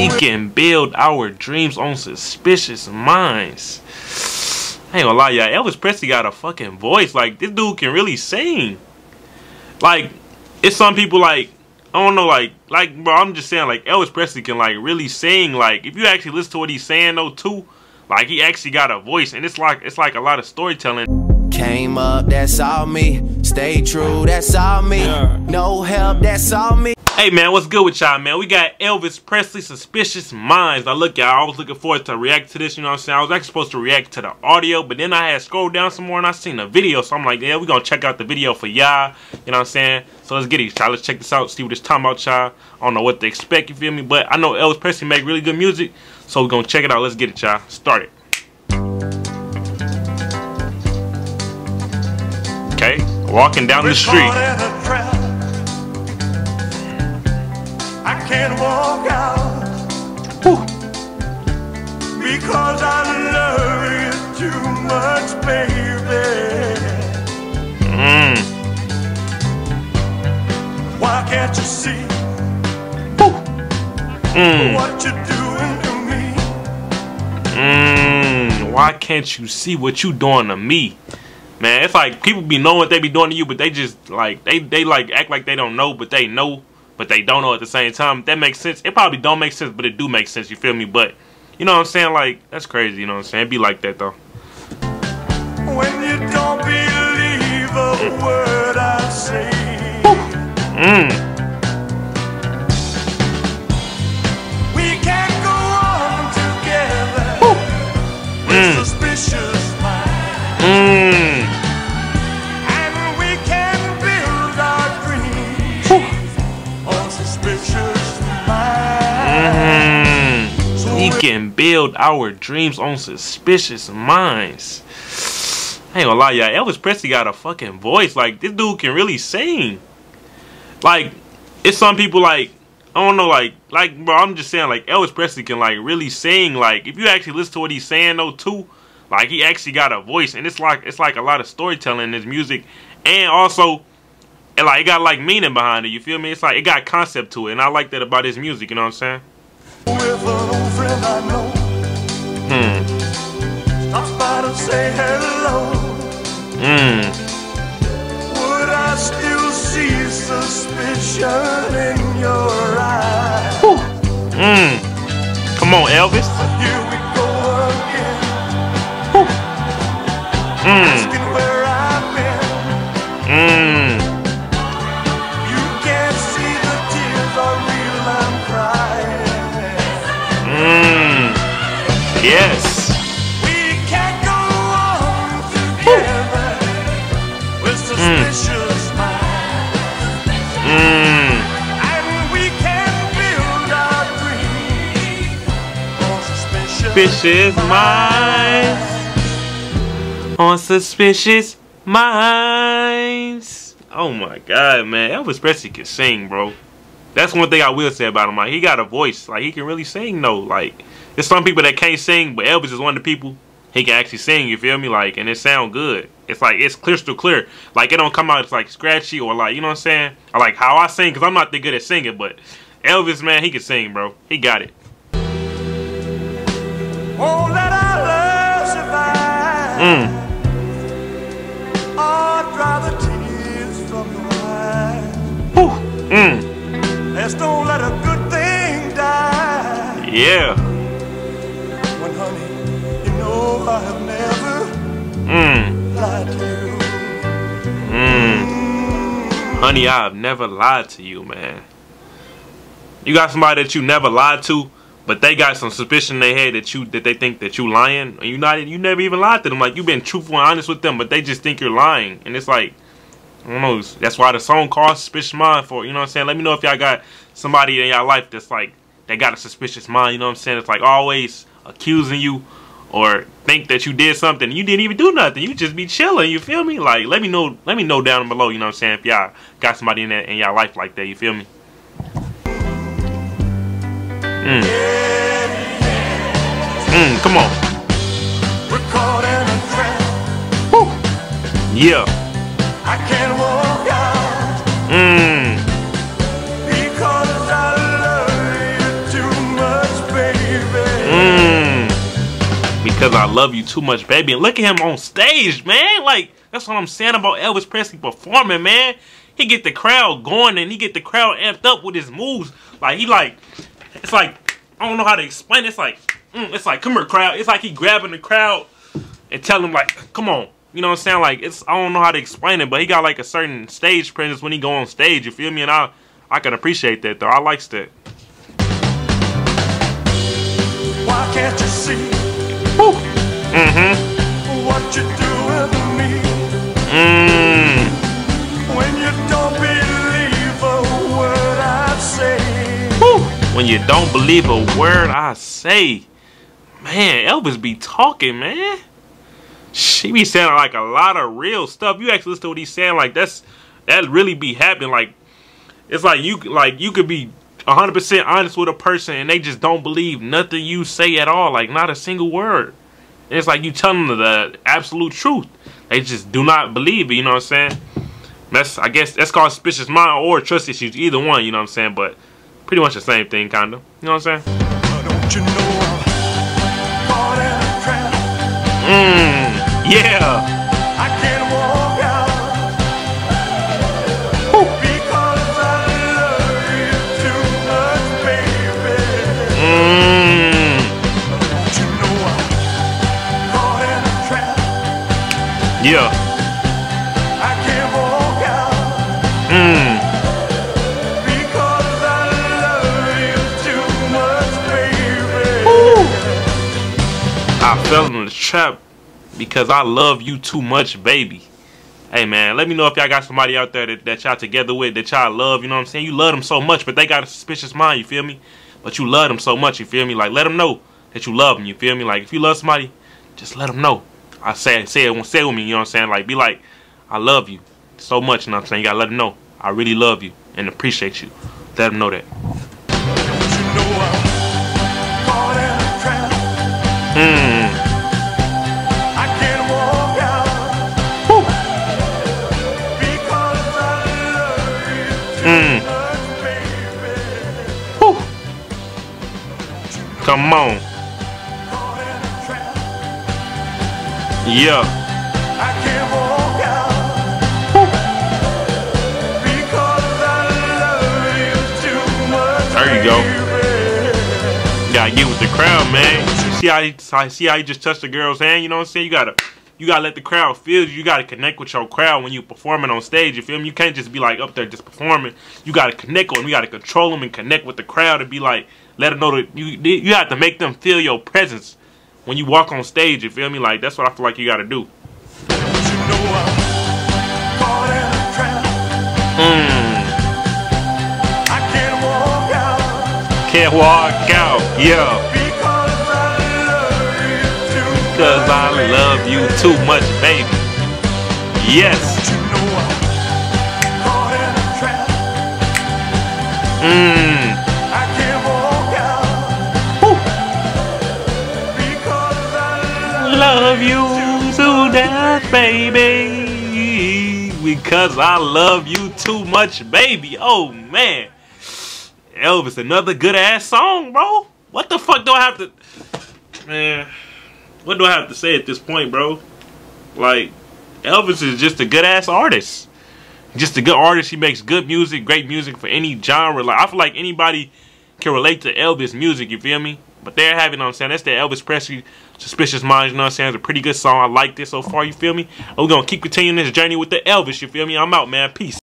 We can build our dreams on suspicious minds. I ain't gonna lie, y'all. Elvis Presley got a fucking voice. Like, this dude can really sing. Like, it's some people like, I don't know, like, like, bro, I'm just saying, like, Elvis Presley can, like, really sing. Like, if you actually listen to what he's saying, though, too, like, he actually got a voice. And it's like, it's like a lot of storytelling. Came up, that's all me. Stay true, that's all me. No help, that's all me. Hey man, what's good with y'all, man? We got Elvis Presley Suspicious Minds. Now look, y'all, I was looking forward to react to this, you know what I'm saying? I was actually supposed to react to the audio, but then I had scrolled down some more and I seen the video, so I'm like, yeah, we gonna check out the video for y'all, you know what I'm saying? So let's get it, y'all. Let's check this out, see what it's talking about, y'all. I don't know what to expect, you feel me? But I know Elvis Presley make really good music, so we're gonna check it out. Let's get it, y'all. Start it. Okay, walking down the street. Can't walk out Whew. because I love you too much, baby. Mm. Why can't you see Mm. what you're doing to me? Mm, why can't you see what you doing to me? Man, it's like people be knowing what they be doing to you, but they just like they they like act like they don't know, but they know, but they don't know at the same time. That makes sense. It probably don't make sense, but it do make sense. You feel me? But you know what I'm saying? Like that's crazy. You know what I'm saying? It be like that though. When you don't believe a word I say. Mm. Can build our dreams on suspicious minds. I ain't gonna lie, y'all. Elvis Presley got a fucking voice. Like this dude can really sing. Like it's some people like I don't know, like like bro. I'm just saying, like Elvis Presley can like really sing. Like if you actually listen to what he's saying though, too, like he actually got a voice, and it's like it's like a lot of storytelling in his music, and also. And like it got like meaning behind it, you feel me? It's like it got concept to it, and I like that about his music. You know what I'm saying? Hmm. stops by to say hello. Hmm. Would I still see suspicion in your eyes? Hmm. Come on, Elvis. Here we go again, Hmm. Suspicious minds. On suspicious minds. Oh my god, man. Elvis Presley can sing, bro. That's one thing I will say about him. Like he got a voice. Like he can really sing though. Like there's some people that can't sing, but Elvis is one of the people he can actually sing, you feel me? Like and it sound good. It's like it's crystal clear. Like it don't come out it's like scratchy or like, you know what I'm saying? I like how I sing cuz I'm not that good at singing, but Elvis man, he can sing, bro. He got it. Oh, let our love survive. Mm. Oh, dry the tears from your eyes. Whew. Mm. Let's don't let a good thing die. Yeah. When, honey, you know I have never Mm. lied to you. Mm. Honey, I have never lied to you, man. You got somebody that you never lied to, but they got some suspicion in their head that you that they think that you lying, and you not you never even lied to them. Like you've been truthful and honest with them, but they just think you're lying, and it's like I don't know. That's why the song called "Suspicious Mind" for you know what I'm saying. Let me know if y'all got somebody in y'all life that's like they got a suspicious mind. You know what I'm saying? It's like always accusing you or think that you did something you didn't even do nothing. You just be chilling. You feel me? Like let me know. Let me know down below. You know what I'm saying? If y'all got somebody in that in y'all life like that. You feel me? Mm. Mm, come on. Woo. Yeah. I can't walk out. Mm. Because I love you too much, baby. Mm. Because I love you too much, baby. And look at him on stage, man. Like, that's what I'm saying about Elvis Presley performing, man. He get the crowd going and he get the crowd amped up with his moves. Like, he like, it's like, I don't know how to explain it. It's like, mm, it's like, come here, crowd. It's like he grabbing the crowd and telling them, like, come on. You know what I'm saying? Like, it's, I don't know how to explain it, but he got like a certain stage presence when he go on stage. You feel me? And I, I can appreciate that, though. I likes that. Why can't you see Mm-hmm. what you doing to me Mm. when you don't believe When you don't believe a word I say. Man, Elvis be talking, man. She be saying like a lot of real stuff. You actually listen to what he's saying, like that's that really be happening. Like it's like you like you could be 100% honest with a person and they just don't believe nothing you say at all, like not a single word. And it's like you tell them the absolute truth. They just do not believe it, you know what I'm saying? That's I guess that's called suspicious mind or trust issues, either one, you know what I'm saying? But pretty much the same thing, kinda. You know what I'm saying? Mmm. Yeah. Mmm. Trap? Yeah. I can't walk out Mmm. Fell in the trap because I love you too much, baby. Hey man, let me know if y'all got somebody out there that, that y'all together with that y'all love, you know what I'm saying? You love them so much, but they got a suspicious mind, you feel me? But you love them so much, you feel me? Like let them know that you love them, you feel me? Like if you love somebody, just let them know. I say say it say it with me, you know what I'm saying? Like be like, I love you so much, you know what I'm saying? You gotta let them know. I really love you and appreciate you. Let them know that. Don't Love you too much. There you go. You gotta get with the crowd, man. See how he, see how he just touched the girl's hand? You know what I'm saying? You gotta you gotta let the crowd feel you. You gotta connect with your crowd when you performing on stage. You feel me? You can't just be like up there just performing. You gotta connect with them. You gotta control them and connect with the crowd and be like, let them know that you you have to make them feel your presence when you walk on stage. You feel me? Like that's what I feel like you gotta do. Don't you know I'm caught in a trap? Mm. I can't walk out Can't walk out, yeah. Too Cause. I love you too much, baby. Yes. Mmm. Because love you to death, baby. Because I love you too much, baby. Oh man, Elvis, another good ass song, bro. What the fuck do I have to, man? What do I have to say at this point, bro? Like, Elvis is just a good ass artist. Just a good artist. He makes good music, great music for any genre. Like, I feel like anybody can relate to Elvis music. You feel me? But have it, you know what I'm saying? That's the Elvis Presley Suspicious Minds, you know what I'm saying? It's a pretty good song. I like this so far, you feel me? We're gonna keep continuing this journey with the Elvis, you feel me? I'm out, man. Peace.